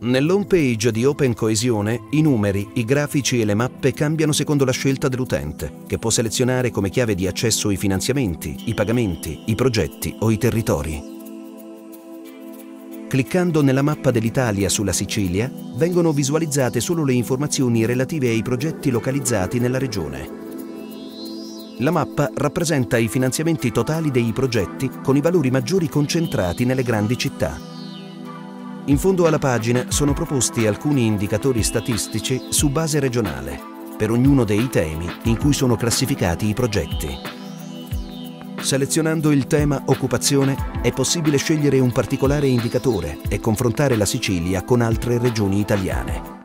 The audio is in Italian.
Nell'home page di Open Coesione i numeri, i grafici e le mappe cambiano secondo la scelta dell'utente, che può selezionare come chiave di accesso i finanziamenti, i pagamenti, i progetti o i territori. Cliccando nella mappa dell'Italia sulla Sicilia, vengono visualizzate solo le informazioni relative ai progetti localizzati nella regione. La mappa rappresenta i finanziamenti totali dei progetti con i valori maggiori concentrati nelle grandi città. In fondo alla pagina sono proposti alcuni indicatori statistici su base regionale, per ognuno dei temi in cui sono classificati i progetti. Selezionando il tema occupazione è possibile scegliere un particolare indicatore e confrontare la Sicilia con altre regioni italiane.